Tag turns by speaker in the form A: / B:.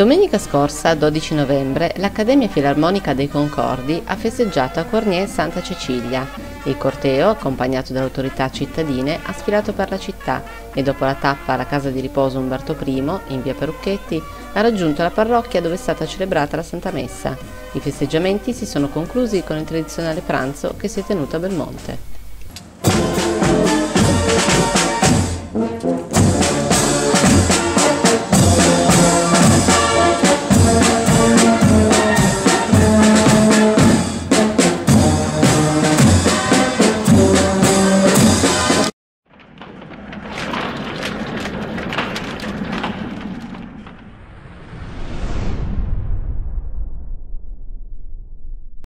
A: Domenica scorsa, 12 novembre, l'Accademia Filarmonica dei Concordi ha festeggiato a Cornier Santa Cecilia. Il corteo, accompagnato dalle autorità cittadine, ha sfilato per la città e dopo la tappa alla casa di riposo Umberto I, in via Perucchetti, ha raggiunto la parrocchia dove è stata celebrata la Santa Messa. I festeggiamenti si sono conclusi con il tradizionale pranzo che si è tenuto a Belmonte.